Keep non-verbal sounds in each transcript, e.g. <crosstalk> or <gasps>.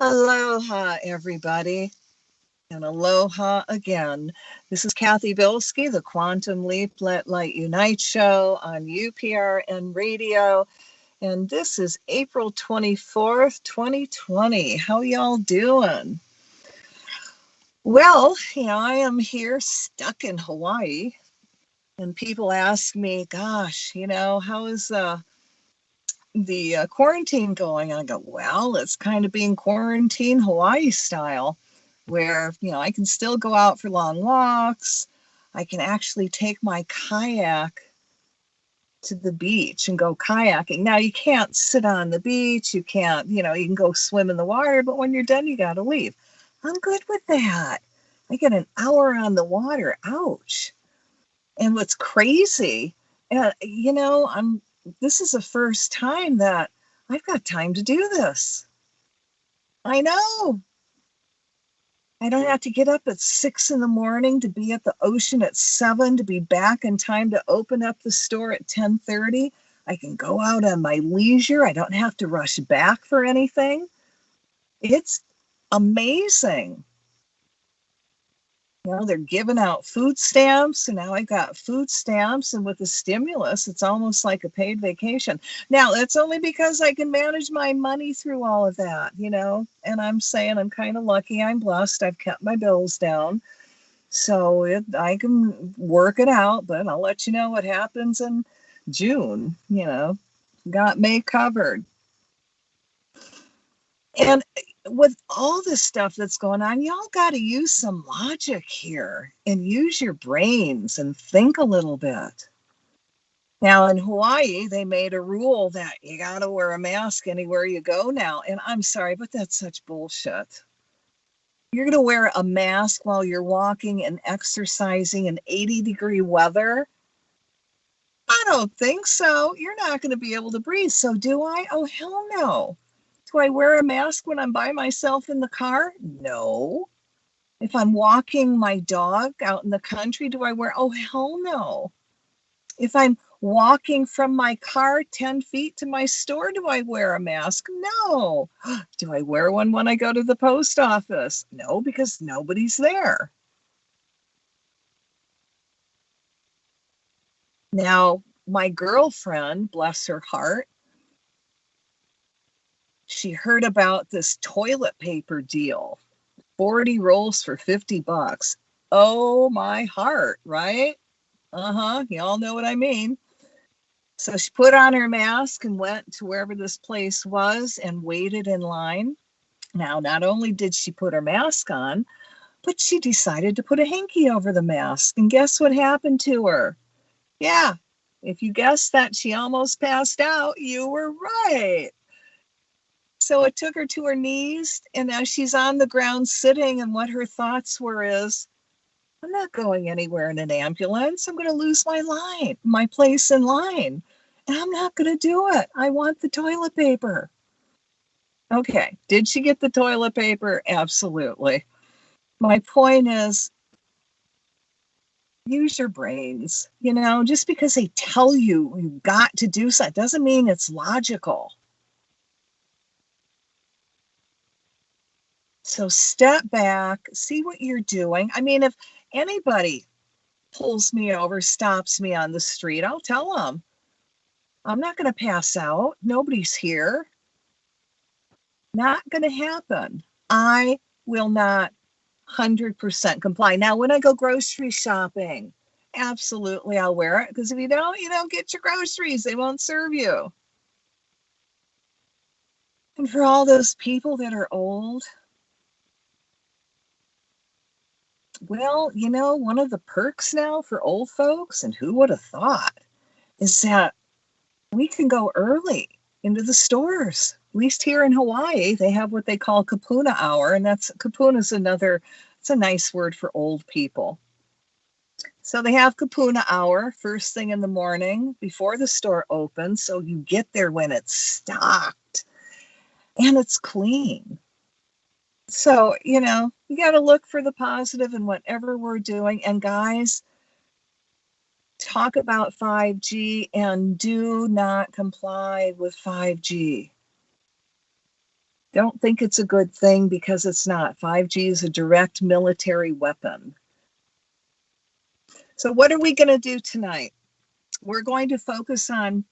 Aloha, everybody, and aloha again. This is Cathy Bilsky, the Quantum Leap Let Light Unite show on UPRN Radio. And this is April 24th, 2020. How y'all doing? Well, you know, I am here stuck in Hawaii, and people ask me, gosh, you know, how is uh the uh, quarantine going? I go, well, it's kind of being quarantine Hawaii style, where, you know, I can still go out for long walks. I can actually take my kayak to the beach and go kayaking. Now, you can't sit on the beach. You can't, you know, you can go swim in the water, but when you're done, you got to leave. I'm good with that. I get an hour on the water. Ouch. And what's crazy, uh, you know, I'm this is the first time that I've got time to do this. I know. I don't have to get up at six in the morning to be at the ocean at seven to be back in time to open up the store at 10:30. I can go out on my leisure. I don't have to rush back for anything. It's amazing you know they're giving out food stamps and now i got food stamps and with the stimulus it's almost like a paid vacation. Now that's only because i can manage my money through all of that you know and i'm saying i'm kind of lucky i'm blessed i've kept my bills down. So it, i can work it out but i'll let you know what happens in june you know. Got may covered. And with all this stuff that's going on, y'all got to use some logic here and use your brains and think a little bit. Now, in Hawaii, they made a rule that you got to wear a mask anywhere you go now. And I'm sorry, but that's such bullshit. You're going to wear a mask while you're walking and exercising in 80 degree weather? I don't think so. You're not going to be able to breathe. So, do I? Oh, hell no. Do I wear a mask when I'm by myself in the car? No. If I'm walking my dog out in the country, do I wear? Oh, hell no. If I'm walking from my car 10 feet to my store, do I wear a mask? No. <gasps> Do I wear one when I go to the post office? No, because nobody's there. Now, my girlfriend, bless her heart, she heard about this toilet paper deal 40 rolls for 50 bucks. Oh, my heart, right? Uh huh. Y'all know what I mean. So she put on her mask and went to wherever this place was and waited in line. Now, not only did she put her mask on, but she decided to put a hanky over the mask. And guess what happened to her? Yeah, if you guessed that she almost passed out, you were right. So it took her to her knees, and now she's on the ground sitting. And what her thoughts were is, I'm not going anywhere in an ambulance. I'm going to lose my line, my place in line. And I'm not going to do it. I want the toilet paper. Okay. Did she get the toilet paper? Absolutely. My point is use your brains. You know, just because they tell you you've got to do something doesn't mean it's logical. So step back, see what you're doing. I mean, if anybody pulls me over, stops me on the street, I'll tell them I'm not going to pass out. Nobody's here. Not going to happen. I will not 100% comply. Now, when I go grocery shopping, absolutely I'll wear it because if you don't, you don't get your groceries, they won't serve you. And for all those people that are old, Well, you know, one of the perks now for old folks, and who would have thought, is that we can go early into the stores. At least here in Hawaii, they have what they call kapuna hour, and that's kapuna is another, it's a nice word for old people. So they have kapuna hour first thing in the morning before the store opens. So you get there when it's stocked and it's clean. So, you know, you got to look for the positive in whatever we're doing. And guys, talk about 5G and do not comply with 5G. Don't think it's a good thing because it's not. 5G is a direct military weapon. So, what are we going to do tonight? We're going to focus on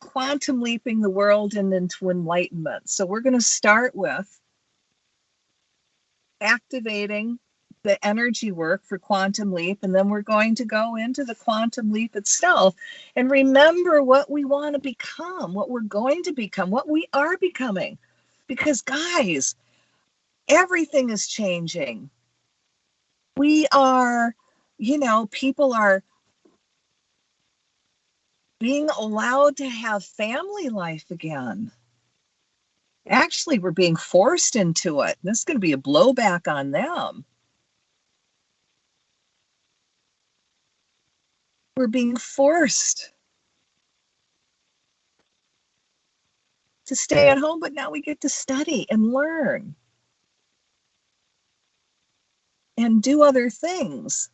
quantum leaping the world and into enlightenment. So, we're going to start with activating the energy work for quantum leap and then we're going to go into the quantum leap itself and remember what we want to become what we're going to become what we are becoming. Because guys everything is changing. We are you know people are being allowed to have family life again actually we're being forced into it. This is going to be a blowback on them. We're being forced to stay at home but now we get to study and learn and do other things.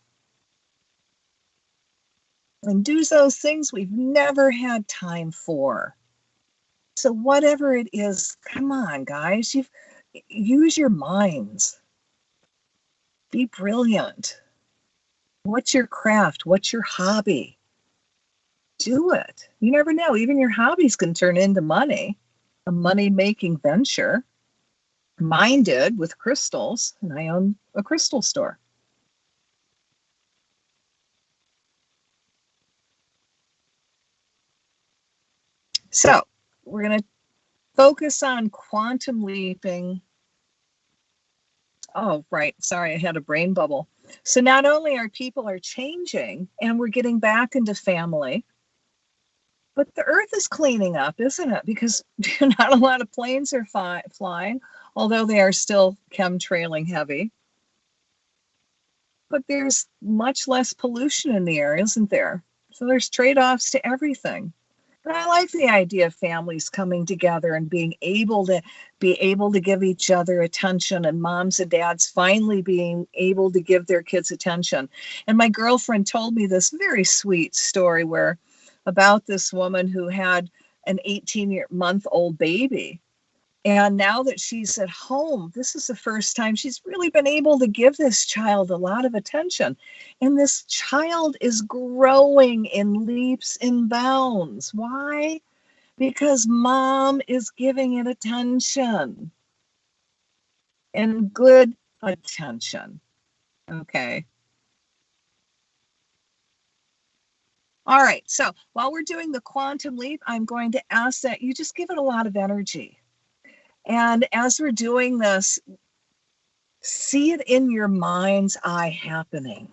And do those things we've never had time for so whatever it is, come on, guys, you use your minds. Be brilliant. What's your craft? What's your hobby? Do it. You never know. Even your hobbies can turn into money, a money making venture. Mine did with crystals, and I own a crystal store. So, we're going to focus on quantum leaping. Oh, right. Sorry, I had a brain bubble. So not only are people are changing and we're getting back into family, but the earth is cleaning up, isn't it? Because <laughs> not a lot of planes are flying, although they are still chemtrailing heavy. But there's much less pollution in the air, isn't there? So there's trade offs to everything. But I like the idea of families coming together and being able to be able to give each other attention and moms and dads finally being able to give their kids attention. And my girlfriend told me this very sweet story where about this woman who had an 18 year month old baby and now that she's at home, this is the first time she's really been able to give this child a lot of attention. And this child is growing in leaps and bounds. Why? Because mom is giving it attention and good attention. Okay. All right. So while we're doing the quantum leap, I'm going to ask that you just give it a lot of energy and as we're doing this, see it in your mind's eye happening.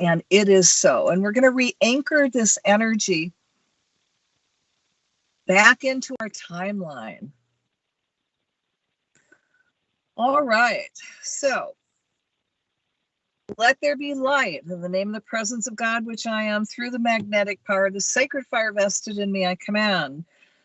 And it is so. And we're going to re anchor this energy back into our timeline. All right. So let there be light in the name of the presence of God, which I am, through the magnetic power, the sacred fire vested in me, I command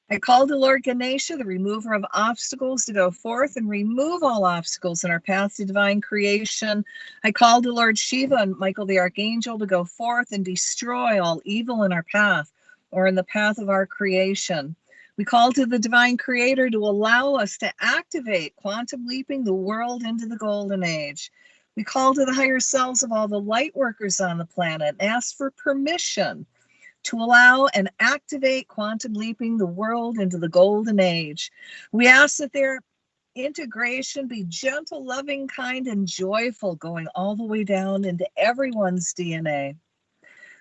I call to Lord Ganesha, the remover of obstacles, to go forth and remove all obstacles in our path to divine creation. I call to Lord Shiva and Michael the Archangel to go forth and destroy all evil in our path or in the path of our creation. We call to the divine creator to allow us to activate quantum leaping the world into the golden age. We call to the higher selves of all the light workers on the planet and ask for permission to allow and activate quantum leaping the world into the golden age. We ask that their integration be gentle, loving, kind, and joyful, going all the way down into everyone's DNA.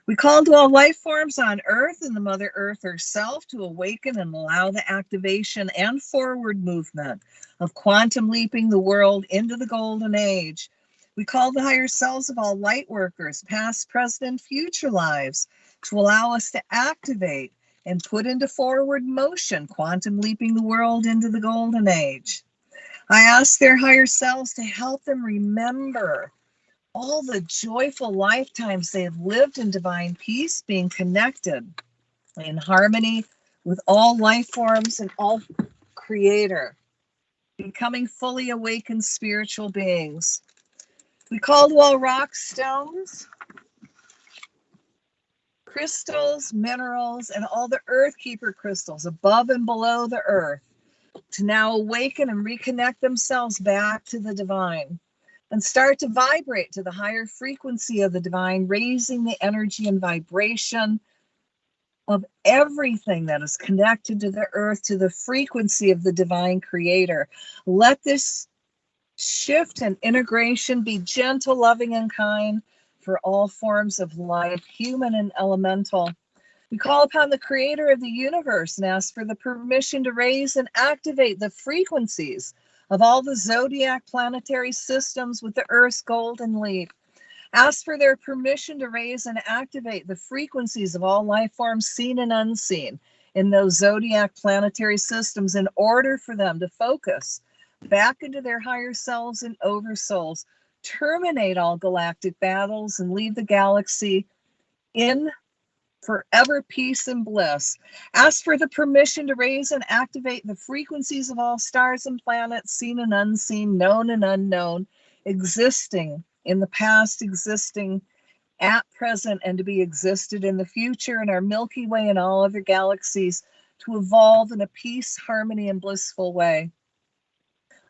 We call to all life forms on Earth and the Mother Earth herself to awaken and allow the activation and forward movement of quantum leaping the world into the golden age. We call the higher selves of all light workers, past, present, and future lives, to allow us to activate and put into forward motion quantum leaping the world into the golden age. I ask their higher selves to help them remember all the joyful lifetimes they have lived in divine peace, being connected in harmony with all life forms and all creator, becoming fully awakened spiritual beings. We call to all rock stones crystals, minerals, and all the earth keeper crystals above and below the earth to now awaken and reconnect themselves back to the divine and start to vibrate to the higher frequency of the divine, raising the energy and vibration of everything that is connected to the earth to the frequency of the divine creator. Let this shift and integration be gentle, loving, and kind for all forms of life, human and elemental. We call upon the creator of the universe and ask for the permission to raise and activate the frequencies of all the zodiac planetary systems with the Earth's golden leaf. Ask for their permission to raise and activate the frequencies of all life forms seen and unseen in those zodiac planetary systems in order for them to focus back into their higher selves and oversouls, terminate all galactic battles, and leave the galaxy in forever peace and bliss. Ask for the permission to raise and activate the frequencies of all stars and planets, seen and unseen, known and unknown, existing in the past, existing at present, and to be existed in the future in our Milky Way and all other galaxies to evolve in a peace, harmony, and blissful way.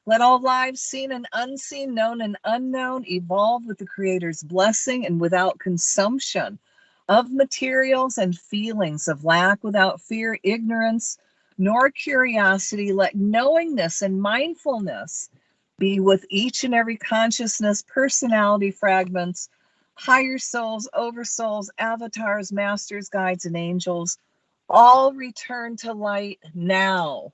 Let all lives seen and unseen, known and unknown, evolve with the Creator's blessing and without consumption of materials and feelings of lack without fear, ignorance, nor curiosity. Let knowingness and mindfulness be with each and every consciousness, personality fragments, higher souls, oversouls, avatars, masters, guides, and angels. All return to light now.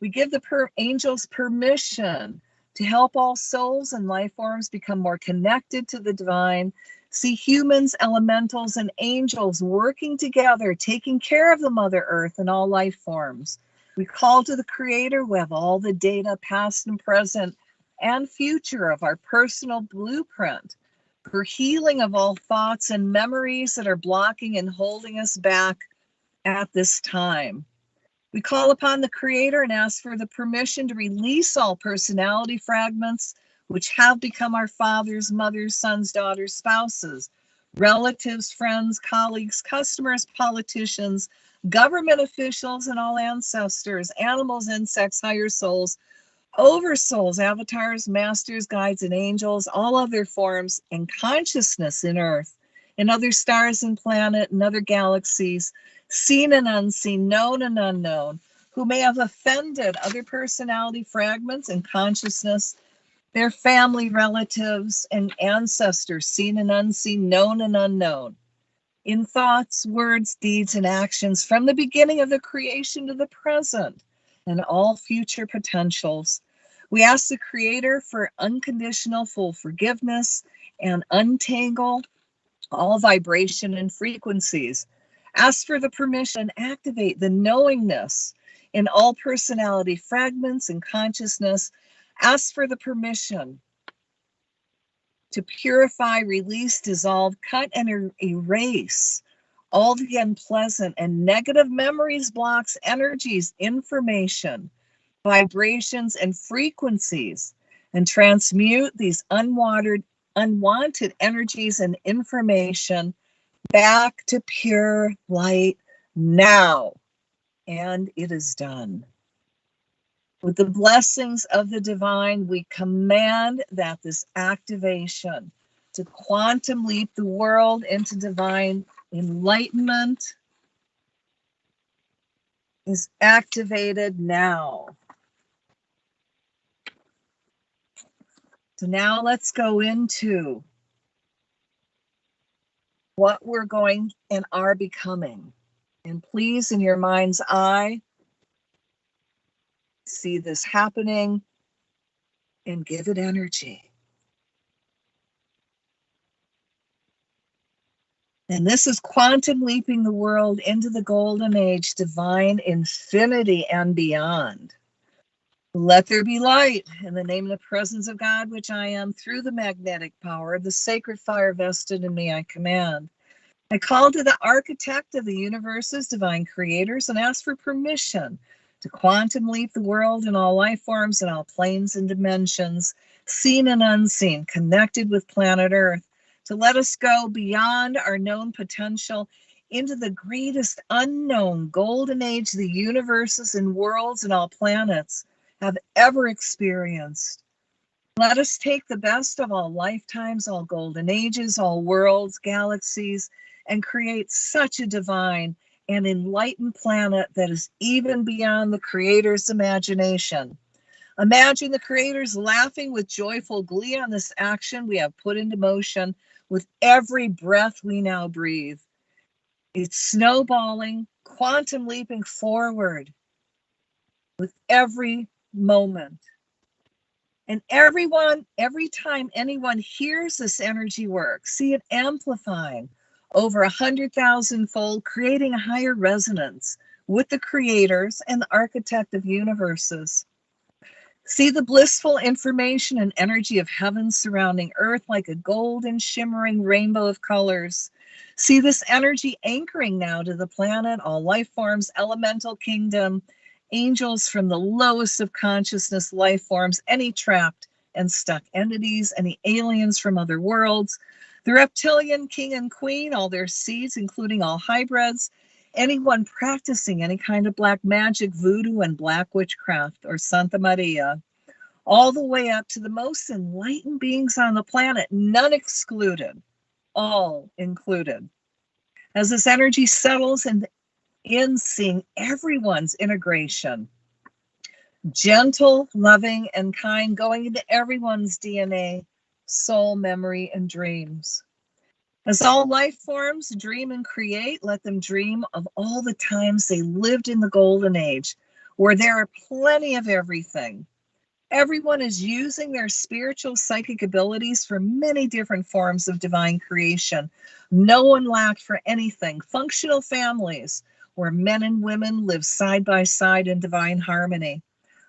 We give the per- angels permission to help all souls and life forms become more connected to the divine. See humans, elementals, and angels working together, taking care of the Mother Earth and all life forms. We call to the Creator who have all the data, past and present, and future of our personal blueprint for healing of all thoughts and memories that are blocking and holding us back at this time. We call upon the Creator and ask for the permission to release all personality fragments which have become our fathers, mothers, sons, daughters, spouses, relatives, friends, colleagues, customers, politicians, government officials, and all ancestors, animals, insects, higher souls, oversouls, avatars, masters, guides, and angels, all other forms, and consciousness in Earth, in other stars and planet and other galaxies seen and unseen, known and unknown, who may have offended other personality fragments and consciousness, their family, relatives, and ancestors, seen and unseen, known and unknown, in thoughts, words, deeds, and actions from the beginning of the creation to the present and all future potentials. We ask the Creator for unconditional full forgiveness and untangle all vibration and frequencies Ask for the permission, activate the knowingness in all personality fragments and consciousness. Ask for the permission to purify, release, dissolve, cut, and er- erase all the unpleasant and negative memories, blocks, energies, information, vibrations, and frequencies, and transmute these unwanted, unwanted energies and information back to pure light now. And it is done. With the blessings of the divine, we command that this activation to quantum leap the world into divine enlightenment is activated now. So now let's go into what we're going and are becoming. And please, in your mind's eye, see this happening and give it energy. And this is quantum leaping the world into the golden age, divine infinity and beyond. Let there be light in the name and the presence of God, which I am, through the magnetic power, of the sacred fire vested in me, I command. I call to the architect of the universe's divine creators and ask for permission to quantum leap the world in all life forms and all planes and dimensions, seen and unseen, connected with planet Earth, to let us go beyond our known potential into the greatest unknown golden age of the universes and worlds and all planets have ever experienced. Let us take the best of all lifetimes, all golden ages, all worlds, galaxies, and create such a divine and enlightened planet that is even beyond the Creator's imagination. Imagine the creators laughing with joyful glee on this action we have put into motion with every breath we now breathe. It's snowballing, quantum leaping forward with every moment. And everyone, every time anyone hears this energy work, see it amplifying over a hundred thousand fold, creating a higher resonance with the creators and the architect of universes. See the blissful information and energy of heaven surrounding earth like a golden shimmering rainbow of colors. See this energy anchoring now to the planet, all life forms, elemental kingdom, angels from the lowest of consciousness life forms, any trapped and stuck entities, any aliens from other worlds, the reptilian king and queen, all their seeds, including all hybrids, anyone practicing any kind of black magic, voodoo, and black witchcraft, or Santeria, all the way up to the most enlightened beings on the planet, none excluded, all included. As this energy settles and in seeing everyone's integration, gentle, loving, and kind, going into everyone's DNA, soul, memory, and dreams. As all life forms dream and create, let them dream of all the times they lived in the golden age, where there are plenty of everything. Everyone is using their spiritual psychic abilities for many different forms of divine creation. No one lacked for anything. Functional families where men and women live side by side in divine harmony.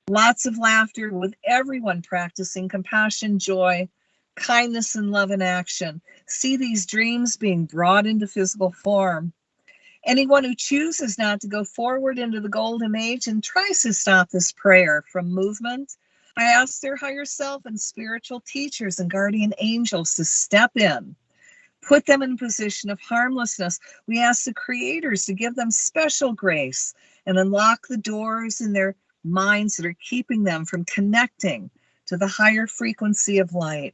Lots of laughter with everyone practicing compassion, joy, kindness, and love in action. See these dreams being brought into physical form. Anyone who chooses not to go forward into the golden age and tries to stop this prayer from movement, I ask their higher self and spiritual teachers and guardian angels to step in, put them in a position of harmlessness. We ask the creators to give them special grace and unlock the doors in their minds that are keeping them from connecting to the higher frequency of light.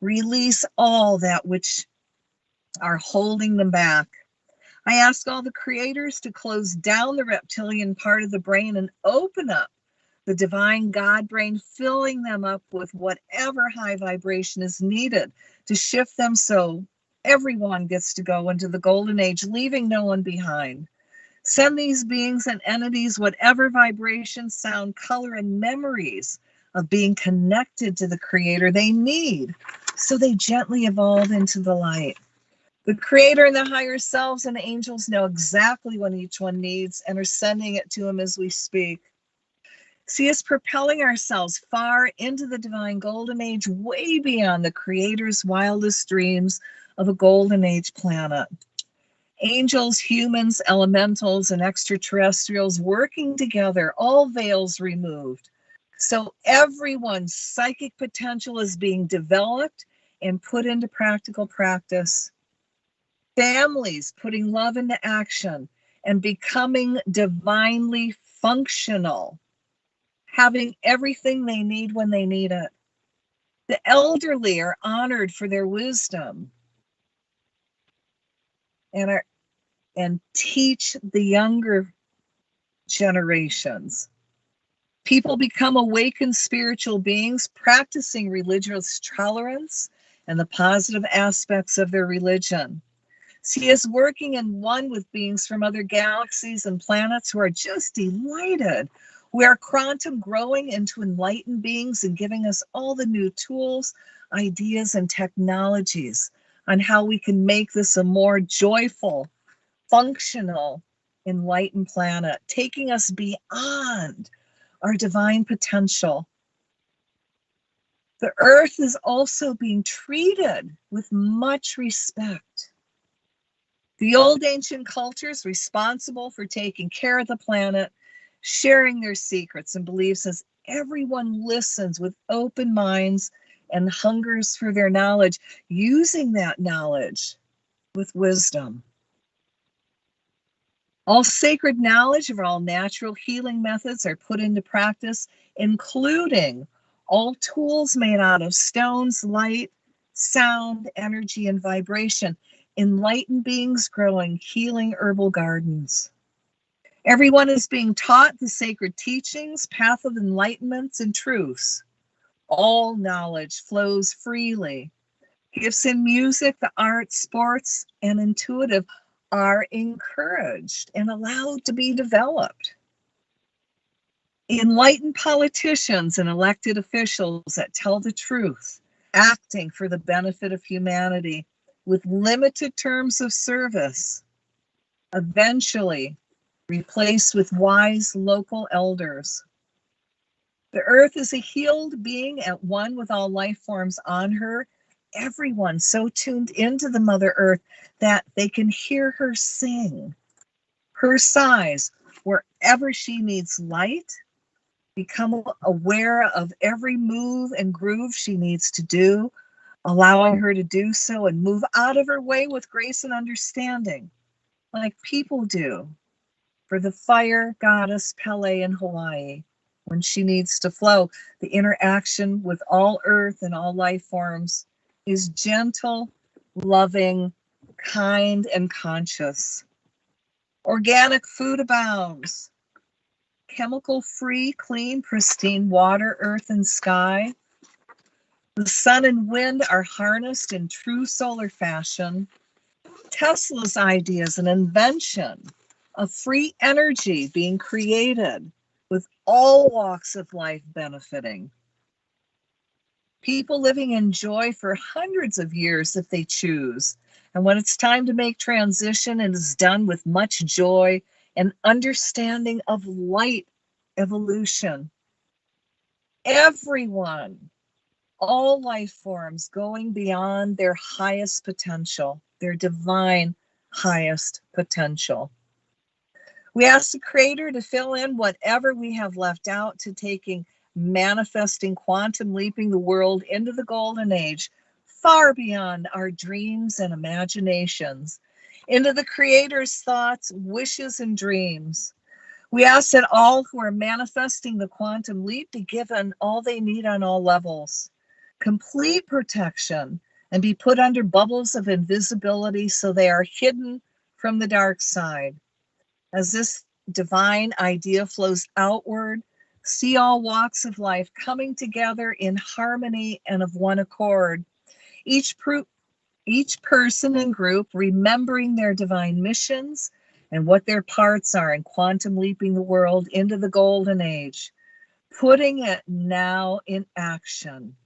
Release all that which are holding them back. I ask all the creators to close down the reptilian part of the brain and open up the divine God brain, filling them up with whatever high vibration is needed to shift them so everyone gets to go into the golden age, leaving no one behind. Send these beings and entities whatever vibration, sound, color, and memories of being connected to the Creator they need so they gently evolve into the light. The Creator and the higher selves and angels know exactly what each one needs and are sending it to Him as we speak. See us propelling ourselves far into the divine golden age, way beyond the Creator's wildest dreams of a golden age planet. Angels, humans, elementals, and extraterrestrials working together, all veils removed so everyone's psychic potential is being developed and put into practical practice. Families putting love into action and becoming divinely functional, having everything they need when they need it. The elderly are honored for their wisdom and are and teach the younger generations People become awakened spiritual beings practicing religious tolerance and the positive aspects of their religion. See us working in one with beings from other galaxies and planets who are just delighted. We are quantum growing into enlightened beings and giving us all the new tools, ideas, and technologies on how we can make this a more joyful, functional, enlightened planet, taking us beyond our divine potential. The earth is also being treated with much respect. The old ancient cultures responsible for taking care of the planet, sharing their secrets and beliefs as everyone listens with open minds and hungers for their knowledge, using that knowledge with wisdom. All sacred knowledge of all natural healing methods are put into practice, including all tools made out of stones, light, sound, energy, and vibration. Enlightened beings growing healing herbal gardens. Everyone is being taught the sacred teachings, path of enlightenments, and truths. All knowledge flows freely. Gifts in music, the arts, sports, and intuitive are encouraged and allowed to be developed. Enlightened politicians and elected officials that tell the truth, acting for the benefit of humanity with limited terms of service, eventually replaced with wise local elders. The earth is a healed being at one with all life forms on her everyone so tuned into the Mother Earth that they can hear her sing. Her sighs, wherever she needs light, become aware of every move and groove she needs to do, allowing her to do so and move out of her way with grace and understanding, like people do for the fire goddess Pele in Hawaii when she needs to flow. The interaction with all earth and all life forms is gentle, loving, kind, and conscious. Organic food abounds. Chemical free, clean, pristine water, earth, and sky. The sun and wind are harnessed in true solar fashion. Tesla's ideas and invention of free energy being created with all walks of life benefiting people living in joy for hundreds of years if they choose. And when it's time to make transition, it is done with much joy and understanding of light evolution. Everyone, all life forms going beyond their highest potential, their divine highest potential. We ask the Creator to fill in whatever we have left out to taking manifesting, quantum leaping the world into the golden age, far beyond our dreams and imaginations, into the Creator's thoughts, wishes, and dreams. We ask that all who are manifesting the quantum leap be given all they need on all levels, complete protection, and be put under bubbles of invisibility so they are hidden from the dark side. As this divine idea flows outward, see all walks of life coming together in harmony and of one accord. Each, pro- each person and group remembering their divine missions and what their parts are in quantum leaping the world into the golden age, putting it now in action.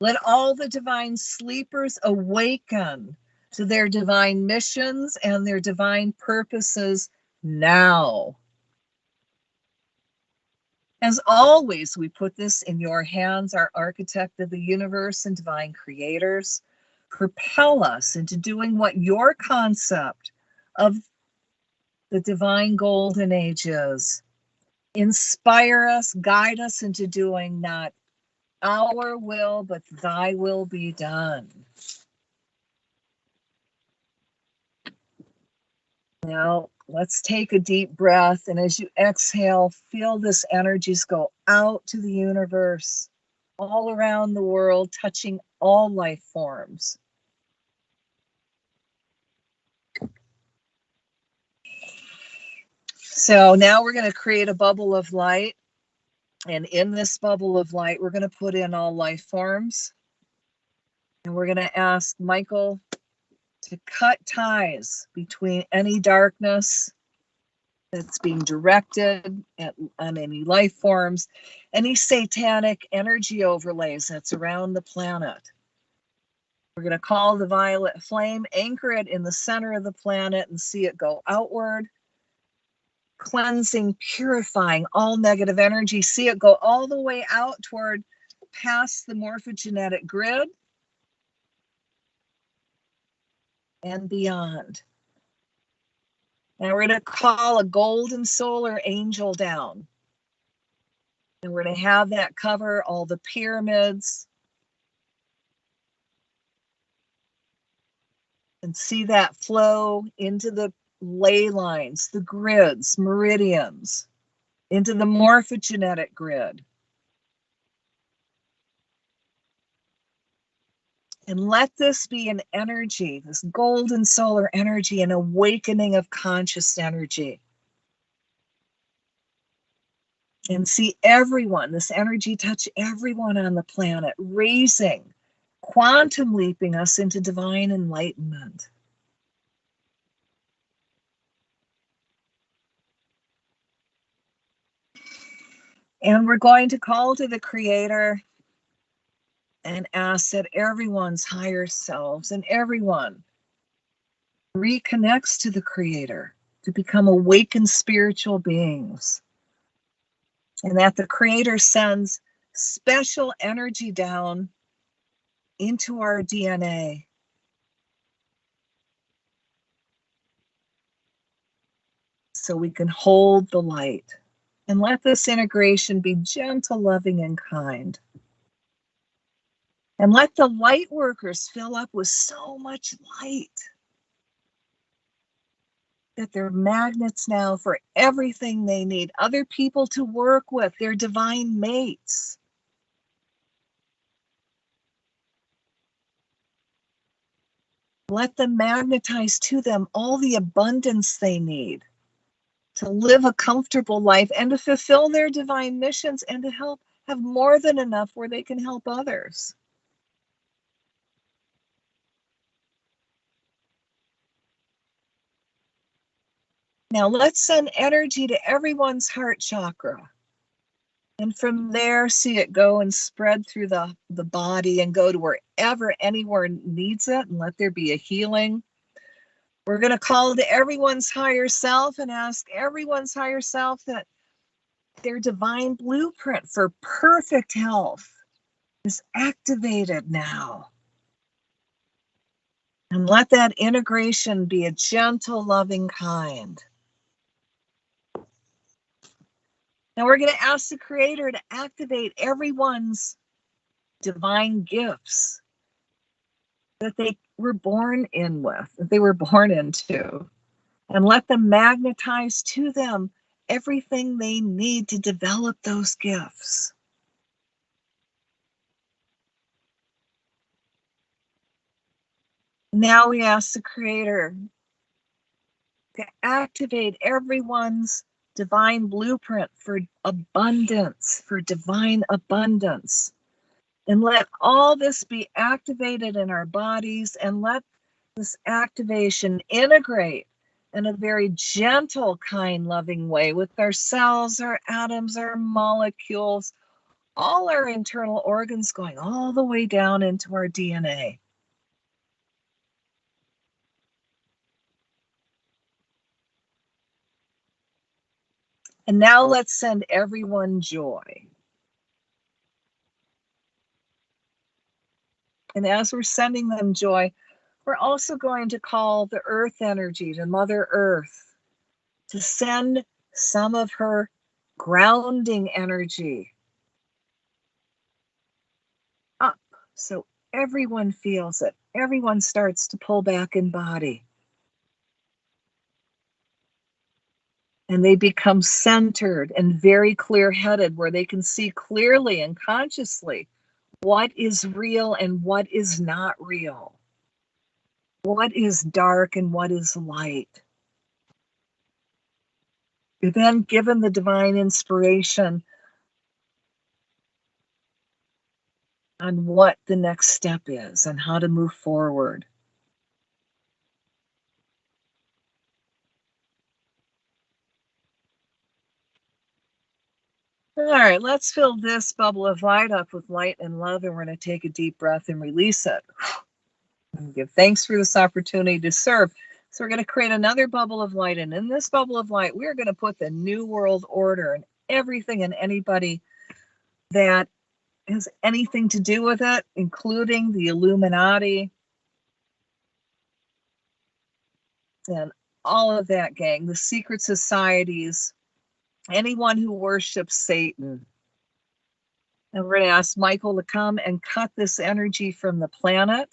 Let all the divine sleepers awaken to their divine missions and their divine purposes now. As always, we put this in your hands, our architect of the universe and divine creators. Propel us into doing what your concept of the divine golden age is. Inspire us, guide us into doing not our will, but thy will be done. Now, Let's take a deep breath. And as you exhale, feel this energies go out to the universe, all around the world, touching all life forms. So now we're going to create a bubble of light. And in this bubble of light, we're going to put in all life forms. And we're going to ask Michael to cut ties between any darkness that's being directed at, on any life forms, any satanic energy overlays that's around the planet. We're going to call the violet flame, anchor it in the center of the planet, and see it go outward, cleansing, purifying all negative energy. See it go all the way out toward past the morphogenetic grid and beyond. Now we're going to call a golden solar angel down. And we're going to have that cover all the pyramids. And see that flow into the ley lines, the grids, meridians, into the morphogenetic grid. And let this be an energy, this golden solar energy, an awakening of conscious energy. And see everyone, this energy touch everyone on the planet, raising, quantum leaping us into divine enlightenment. And we're going to call to the Creator and ask that everyone's higher selves and everyone reconnects to the Creator to become awakened spiritual beings. And that the Creator sends special energy down into our DNA. So we can hold the light. And let this integration be gentle, loving, and kind. And let the light workers fill up with so much light that they're magnets now for everything they need other people to work with, their divine mates. Let them magnetize to them all the abundance they need to live a comfortable life and to fulfill their divine missions and to help have more than enough where they can help others. Now let's send energy to everyone's heart chakra. And from there, see it go and spread through the, the body and go to wherever anywhere needs it and let there be a healing. We're going to call to everyone's higher self and ask everyone's higher self that their divine blueprint for perfect health is activated now. And let that integration be a gentle, loving kind. Now we're going to ask the Creator to activate everyone's divine gifts that they were born in with, that they were born into, and let them magnetize to them everything they need to develop those gifts. Now we ask the Creator to activate everyone's divine blueprint for abundance, for divine abundance. And let all this be activated in our bodies and let this activation integrate in a very gentle, kind, loving way with our cells, our atoms, our molecules, all our internal organs going all the way down into our DNA. And now let's send everyone joy. And as we're sending them joy, we're also going to call the earth energy to Mother Earth to send some of her grounding energy up so everyone feels it. Everyone starts to pull back in body. And they become centered and very clear headed, where they can see clearly and consciously what is real and what is not real, what is dark and what is light. You're then given the divine inspiration on what the next step is and how to move forward. All right, let's fill this bubble of light up with light and love, and we're going to take a deep breath and release it. And give thanks for this opportunity to serve. So we're going to create another bubble of light, and in this bubble of light, we're going to put the new world order and everything and anybody that has anything to do with it, including the Illuminati and all of that gang, the secret societies, anyone who worships Satan. And we're going to ask Michael to come and cut this energy from the planet.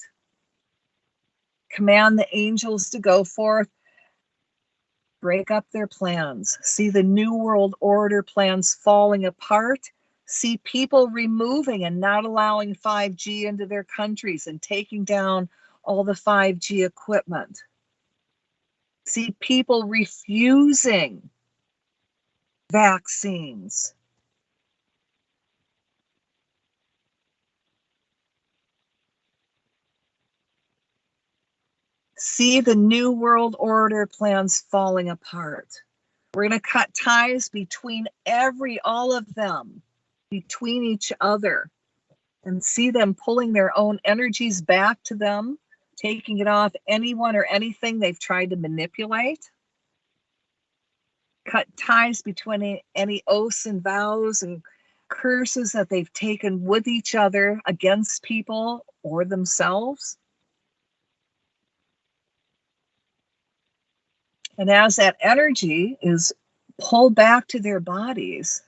Command the angels to go forth break up their plans, see the New World Order plans falling apart, see people removing and not allowing 5G into their countries and taking down all the 5G equipment. See people refusing vaccines. See the New World Order plans falling apart. We're going to cut ties between every, all of them, between each other, and see them pulling their own energies back to them, taking it off anyone or anything they've tried to manipulate. Cut ties between any oaths and vows and curses that they've taken with each other against people or themselves. And as that energy is pulled back to their bodies,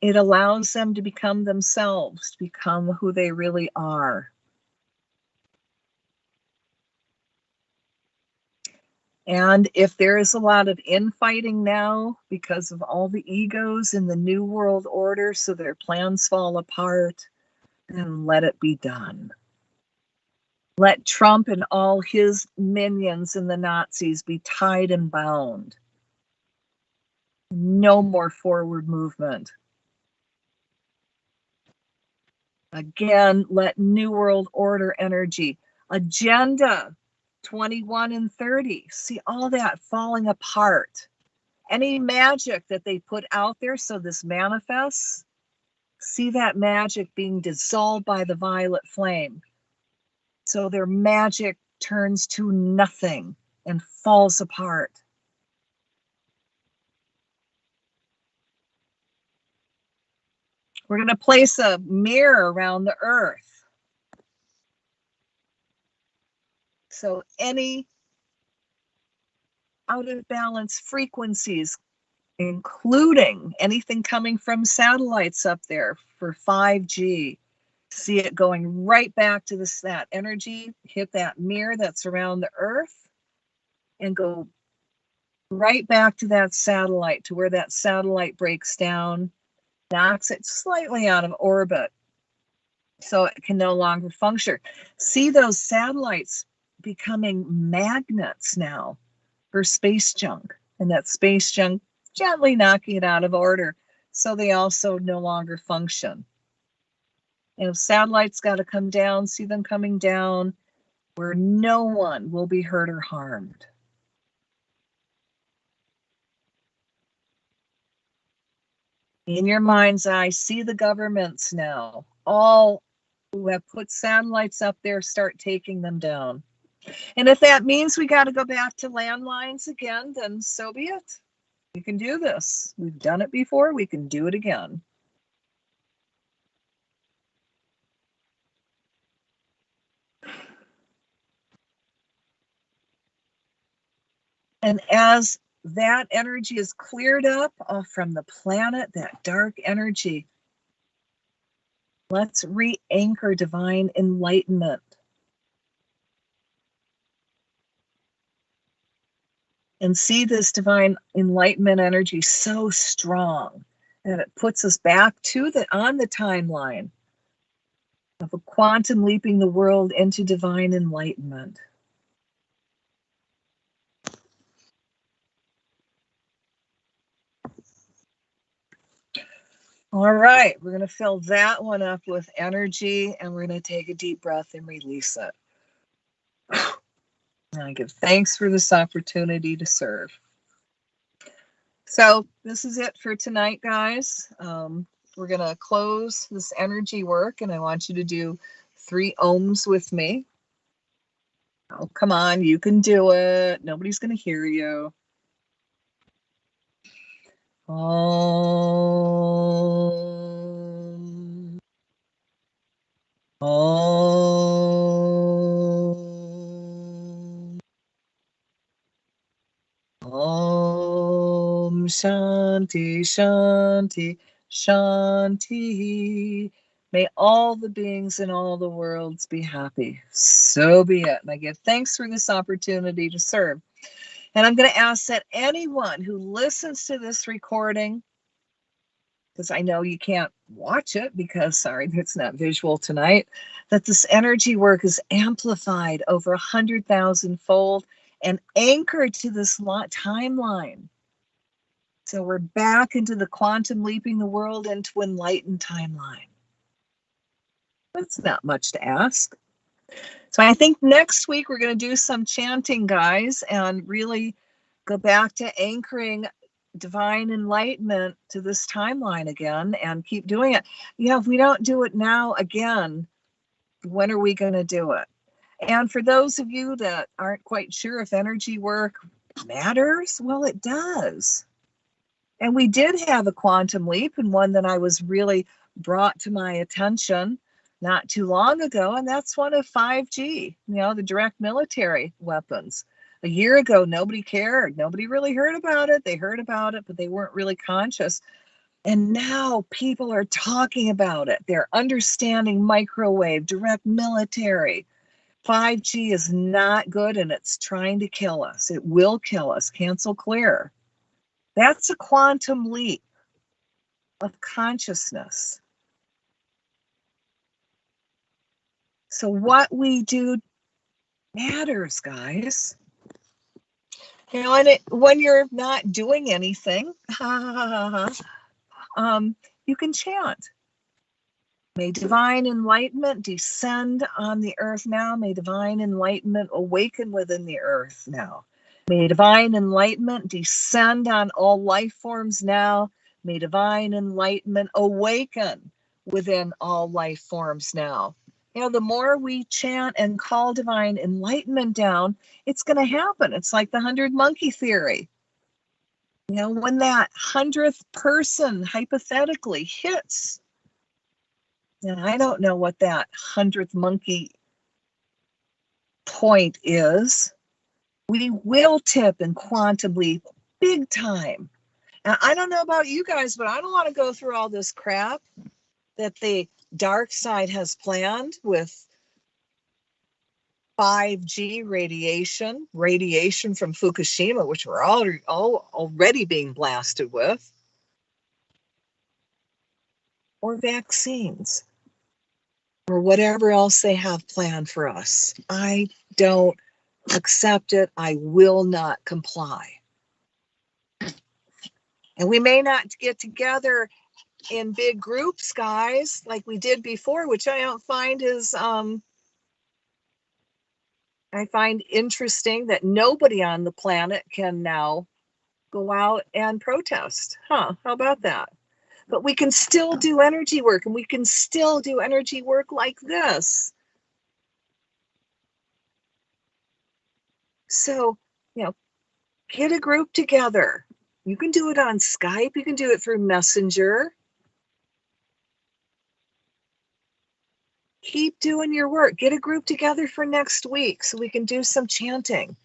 it allows them to become themselves, to become who they really are. And if there is a lot of infighting now because of all the egos in the New World Order, so their plans fall apart, and let it be done. Let Trump and all his minions and the Nazis be tied and bound. No more forward movement. Again, let New World Order energy, Agenda 21 and 30, see all that falling apart. Any magic that they put out there so this manifests, see that magic being dissolved by the violet flame. So their magic turns to nothing and falls apart. We're going to place a mirror around the earth. So any out of balance frequencies including anything coming from satellites up there for 5G. See it going right back to this that energy, hit that mirror that's around the earth and go right back to that satellite to where that satellite breaks down, knocks it slightly out of orbit so it can no longer function. See those satellites becoming magnets now for space junk, and that space junk gently knocking it out of order so they also no longer function. And if satellites got to come down, see them coming down where no one will be hurt or harmed. In your mind's eye, see the governments now. All who have put satellites up there start taking them down. And if that means we got to go back to landlines again, then so be it. We can do this. We've done it before. We can do it again. And as that energy is cleared up off from the planet, that dark energy, let's re anchor divine enlightenment. And see this divine enlightenment energy so strong that it puts us back to the on the timeline of a quantum leaping the world into divine enlightenment. All right, we're going to fill that one up with energy and we're going to take a deep breath and release it. And I give thanks for this opportunity to serve. So this is it for tonight, guys. Um, we're going to close this energy work, and I want you to do three oms with me. Oh, come on, you can do it. Nobody's going to hear you. Om. Om. Shanti Shanti Shanti. May all the beings in all the worlds be happy. So be it. And I give thanks for this opportunity to serve. And I'm going to ask that anyone who listens to this recording, because I know you can't watch it because, sorry, <laughs> it's not visual tonight, that this energy work is amplified over a hundred thousand fold and anchored to this timeline. So we're back into the quantum leaping the world into enlightened timeline. That's not much to ask. So I think next week we're going to do some chanting, guys, and really go back to anchoring divine enlightenment to this timeline again and keep doing it. Yeah, if we don't do it now again, when are we going to do it? And for those of you that aren't quite sure if energy work matters, well, it does. And we did have a quantum leap, and one that I was really brought to my attention not too long ago, and that's one of 5G, you know, the direct military weapons. A year ago, nobody cared. Nobody really heard about it. They heard about it, but they weren't really conscious. And now people are talking about it. They're understanding microwave, direct military. 5G is not good and it's trying to kill us. It will kill us. Cancel clear. That's a quantum leap of consciousness. So, what we do matters, guys. You know, and it, when you're not doing anything, <laughs> um, you can chant. May divine enlightenment descend on the earth now. May divine enlightenment awaken within the earth now. May divine enlightenment descend on all life forms now. May divine enlightenment awaken within all life forms now you know, the more we chant and call divine enlightenment down, it's going to happen. It's like the hundred monkey theory. You know, when that hundredth person hypothetically hits, and I don't know what that hundredth monkey point is, we will tip and quantum leap big time. Now, I don't know about you guys, but I don't want to go through all this crap that the dark side has planned with 5G radiation, radiation from Fukushima, which we're already, all, already being blasted with, or vaccines, or whatever else they have planned for us. I don't accept it. I will not comply. And we may not get together in big groups, guys, like we did before, which I don't find is um I find interesting that nobody on the planet can now go out and protest. Huh, how about that? But we can still do energy work and we can still do energy work like this. So, you know, get a group together. You can do it on Skype, you can do it through Messenger. keep doing your work. Get a group together for next week so we can do some chanting.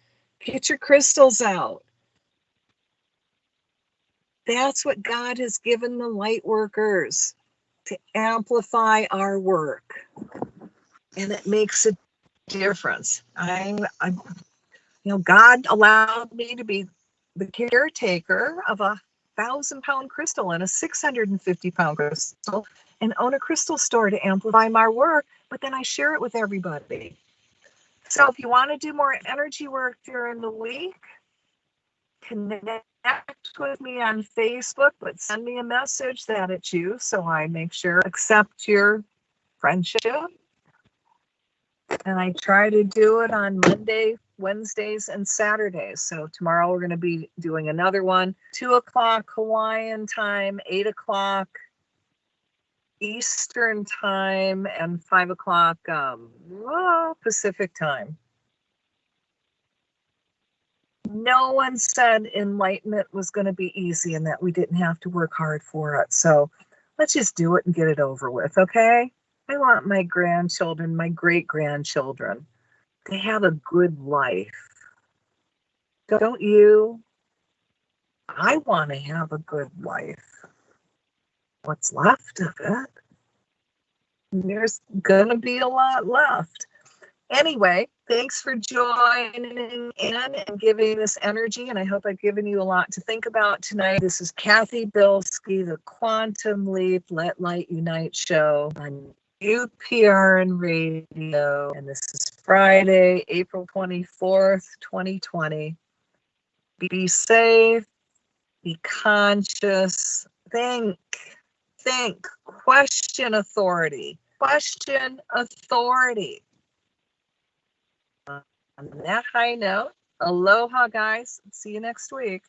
Get your crystals out. That's what God has given the light workers to amplify our work. And it makes a difference. I, I, you know, God allowed me to be the caretaker of a thousand pound crystal and a 650 pound crystal and own a crystal store to amplify my work, but then I share it with everybody. So if you want to do more energy work during the week, connect with me on Facebook, but send me a message that it's you so I make sure accept your friendship. And I try to do it on Monday, Wednesdays, and Saturdays. So tomorrow we're going to be doing another one, two o'clock Hawaiian time, eight o'clock Eastern time and five o'clock um, Pacific time. No one said enlightenment was going to be easy and that we didn't have to work hard for it. So let's just do it and get it over with, okay? I want my grandchildren, my great grandchildren, to have a good life. Don't you? I want to have a good life what's left of it. There's going to be a lot left. Anyway, thanks for joining in and giving this energy. And I hope I've given you a lot to think about tonight. This is Cathy Bilsky, the Quantum Leap Let Light Unite show on UPRN Radio. And this is Friday, April 24th, 2020. Be safe, be conscious, think, think, question authority, question authority. On that high note, aloha, guys. See you next week.